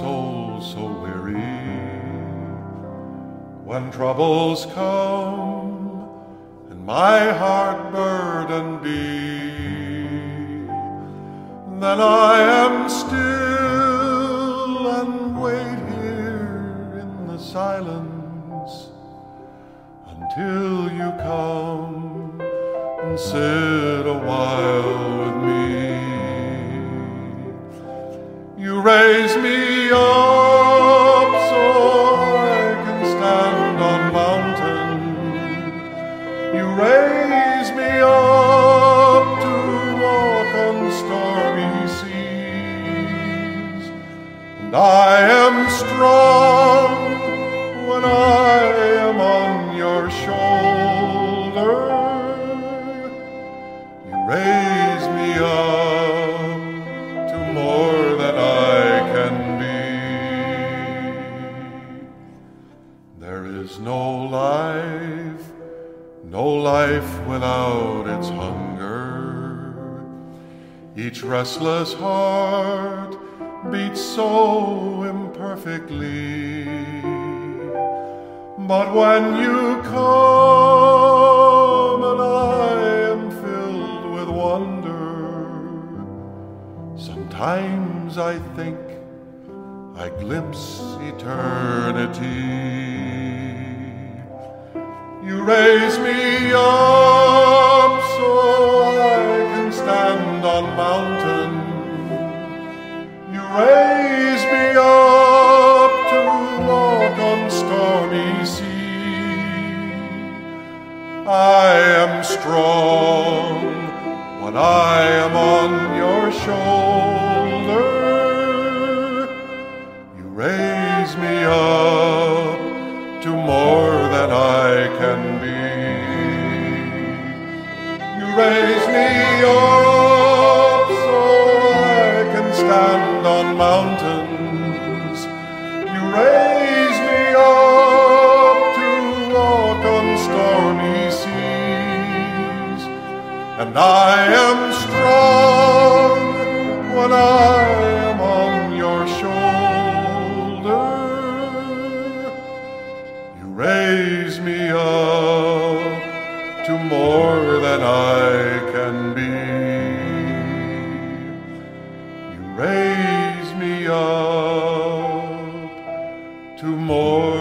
soul so weary. When troubles come and my heart burdened be, then I am still and wait here in the silence until you come and sit a while with me. You raise me You raise me up to walk on stormy seas. And I am strong when I am on your shoulder. No life without its hunger. Each restless heart beats so imperfectly. But when you come and I am filled with wonder, sometimes I think I glimpse eternity. You raise me up so I can stand on mountain. You raise me up to walk on stormy sea. I am strong when I am on your shoulder. And I am strong when I am on your shoulder. You raise me up to more than I can be. You raise me up to more